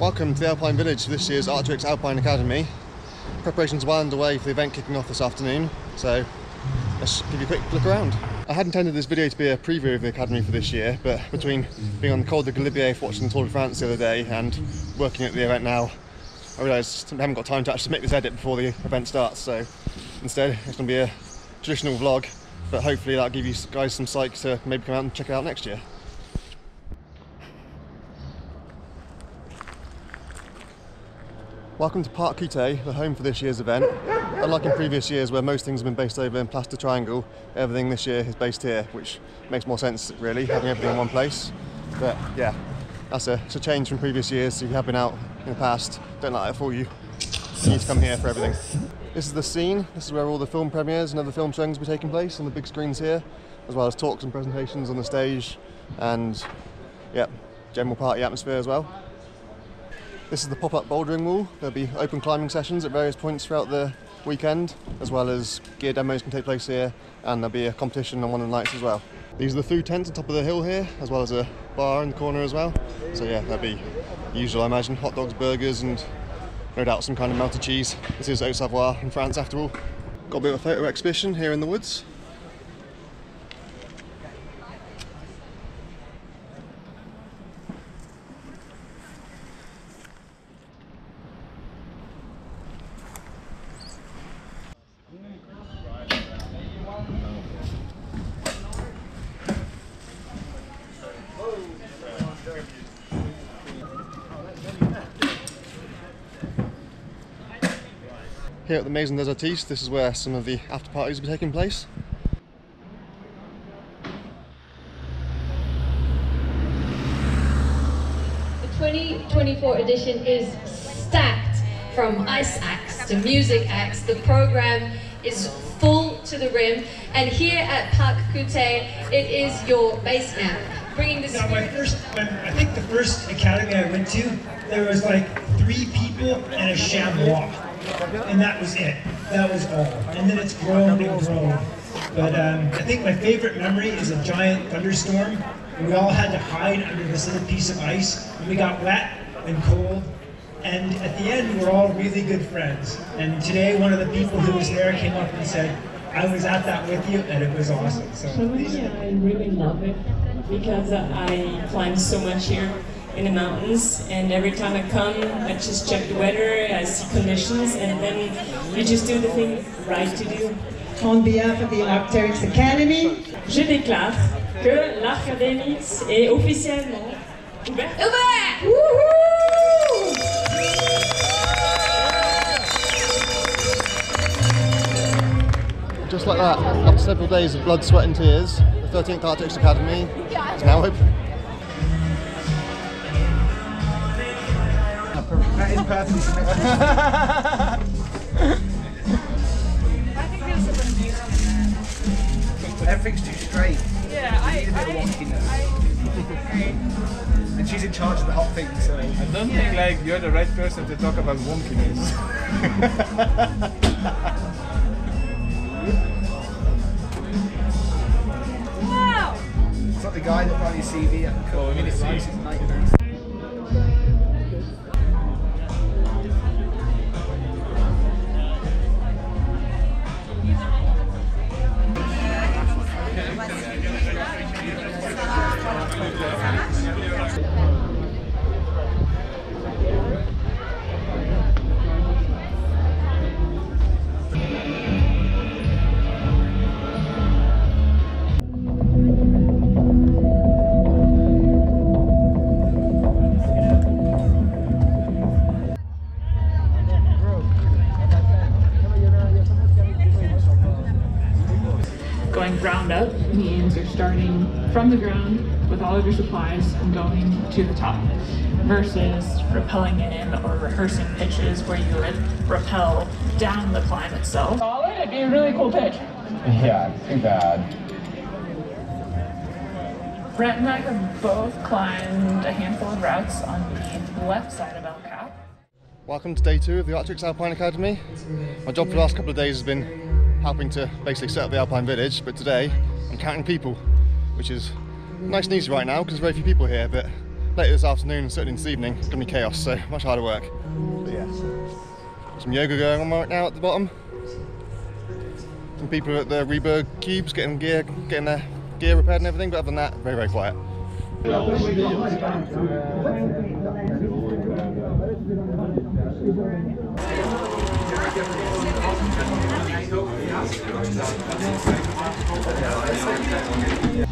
Welcome to the Alpine Village this year's Arc'teryx Alpine Academy. Preparations are well underway for the event kicking off this afternoon, so let's give you a quick look around. I had intended this video to be a preview of the Academy for this year, but between being on the Col de Galibier for watching the Tour de France the other day and working at the event now, I realised I haven't got time to actually make this edit before the event starts, so instead it's going to be a traditional vlog, but hopefully that'll give you guys some psych to maybe come out and check it out next year. Welcome to Parc Couttet, the home for this year's event. Unlike in previous years where most things have been based over in Place du Triangle, everything this year is based here, which makes more sense really, having everything in one place. But yeah, that's a, a change from previous years. If you have been out in the past, don't let that fool you. You need to come here for everything. This is the scene. This is where all the film premieres and other film showings will be taking place on the big screens here, as well as talks and presentations on the stage, and yeah, general party atmosphere as well. This is the pop-up bouldering wall. There'll be open climbing sessions at various points throughout the weekend, as well as gear demos can take place here, and there'll be a competition on one of the nights as well. These are the food tents on top of the hill here, as well as a bar in the corner as well. So yeah, there'll be usual, I imagine, hot dogs, burgers, and no doubt some kind of melted cheese. This is Haute Savoie in France after all. Got a bit of a photo exhibition here in the woods. Here at the Maison des Artistes, this is where some of the after parties will be taking place. The 2024 edition is stacked from ice acts to music acts. The program is full to the rim, and here at Parc Couttet, it is your base camp, bringing the Now, my first, when, I think the first academy I went to, there was like three people and a chamois, and that was it. That was all. And then it's grown and grown. But um, I think my favorite memory is a giant thunderstorm, and we all had to hide under this little piece of ice, and we got wet and cold. And at the end, we're all really good friends. And today, one of the people who was there came up and said, "I was at that with you, and it was awesome." So these me, I really love it because I climb so much here in the mountains, and every time I come, I just check the weather, I see conditions, and then you just do the thing right to do. On behalf of the Arc'teryx Academy, Je déclare que l'Académie est officiellement ouverte. Just like that, after several days of blood, sweat and tears, the 13th Arc'teryx Academy is now open. That is perfectly symmetrical. Everything's too straight. Yeah, I, Need a bit I, wonkiness. I And she's in charge of the hot thing, so. I don't think like you're the right person to talk about wonkiness. wow. It's like the guy that found your CV at the Oh, minute see. rice is night. Going ground up means you're starting from the ground with all of your supplies and going to the top versus rappelling in or rehearsing pitches where you would rappel down the climb itself. Solid, it'd be a really cool pitch. yeah, too bad. Brent and I have both climbed a handful of routes on the left side of El Cap. Welcome to day two of the Arc'teryx Alpine Academy. My job for the last couple of days has been helping to basically set up the Alpine Village, but today I'm counting people, which is nice and easy right now because there's very few people here, but later this afternoon and certainly this evening, it's going to be chaos, so much harder work. But yeah. Some yoga going on right now at the bottom. Some people at the ReBird cubes getting gear, getting their gear repaired and everything, but other than that, very, very quiet.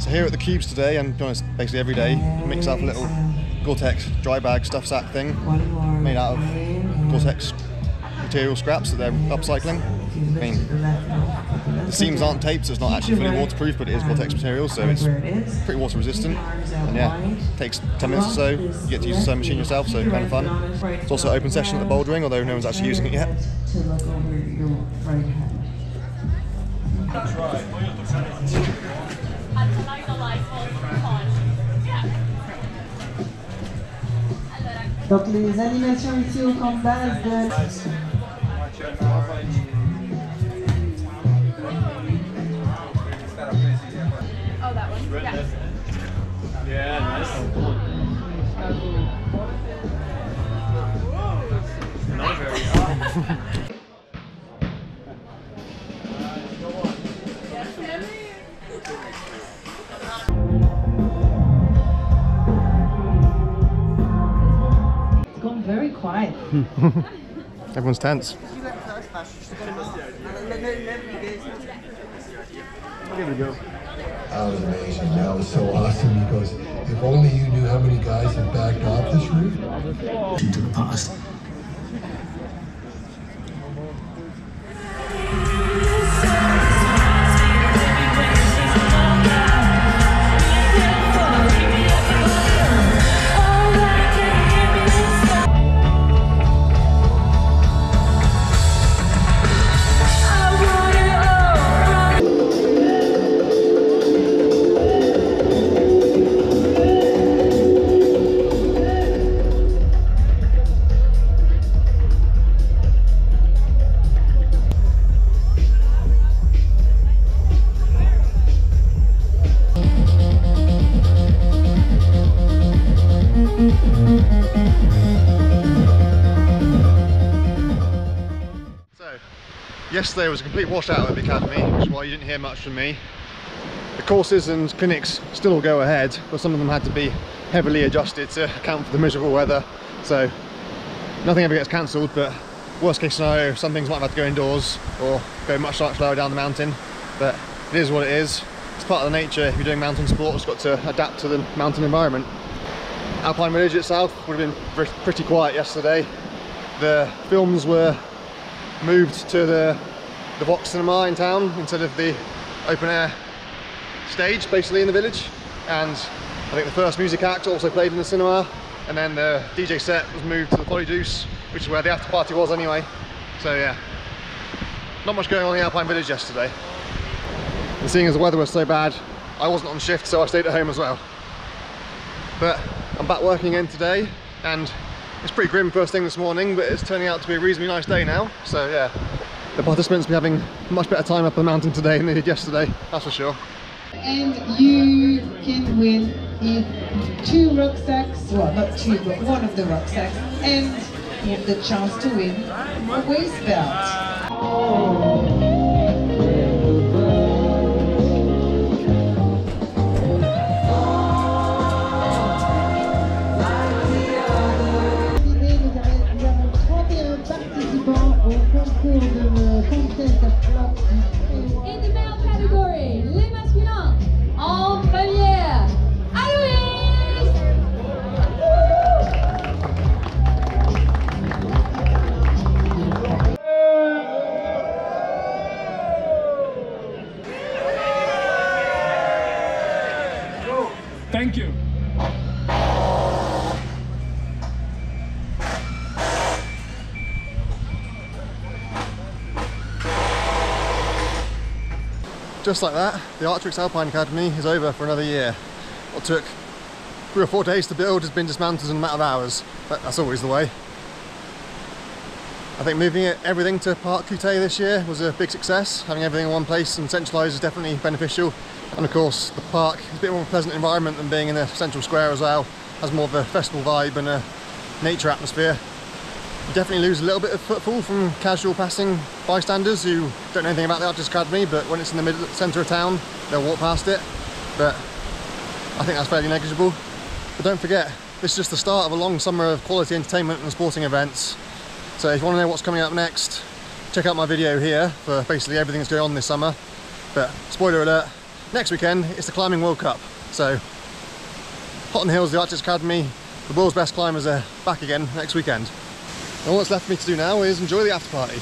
So here at the cubes today, and to basically every day, mix up a little Gore-Tex dry bag stuff sack thing made out of Gore-Tex material scraps that they're upcycling. I mean, the seams aren't taped, so it's not actually fully waterproof, but it is Gore-Tex material, so it's pretty water resistant. And yeah, takes 10 minutes or so. You get to use the sewing machine yourself, so kind of fun. It's also open session at the bouldering, although no one's actually using it yet. Donc les animations ici au camp de base de... It's gone very quiet. Everyone's tense. That was amazing. That was so awesome because if only you knew how many guys have backed off this route. into the past. Yesterday was a complete washout at the academy, which is why you didn't hear much from me. The courses and clinics still go ahead, but some of them had to be heavily adjusted to account for the miserable weather. So, nothing ever gets cancelled, but worst case scenario, some things might have to go indoors or go much much lower down the mountain. But it is what it is. It's part of the nature. If you're doing mountain sport, it's got to adapt to the mountain environment. Alpine Village itself would have been pretty quiet yesterday. The films were moved to the the Vox Cinema in town instead of the open air stage basically in the village. And I think the first music act also played in the cinema. And then the DJ set was moved to the Polyjuice which is where the after party was anyway. So yeah. Not much going on in the Alpine Village yesterday. And seeing as the weather was so bad I wasn't on shift so I stayed at home as well. But I'm back working again today and it's pretty grim first thing this morning but it's turning out to be a reasonably nice day now. So yeah. The participants will be having much better time up the mountain today than they did yesterday that's for sure. And you can win in two rucksacks, well not two, but one of the rucksacks, and you have the chance to win a waist belt. Nous Thank you. Just like that, the Arc'teryx Alpine Academy is over for another year. What took three or four days to build has been dismantled in a matter of hours. But that's always the way. I think moving it, everything to Parc Couttet this year was a big success. Having everything in one place and centralised is definitely beneficial. And of course, the park is a bit more of a pleasant environment than being in the central square as well. has more of a festival vibe and a nature atmosphere. You definitely lose a little bit of footfall from casual passing bystanders who don't know anything about the Arc'teryx Academy, but when it's in the middle centre of town, they'll walk past it. But I think that's fairly negligible. But don't forget, this is just the start of a long summer of quality entertainment and sporting events. So if you want to know what's coming up next, check out my video here for basically everything that's going on this summer. But spoiler alert, next weekend it's the Climbing World Cup. So Hotton Hills, the Arc'teryx Academy, the world's best climbers are back again next weekend. And all that's left for me to do now is enjoy the after party.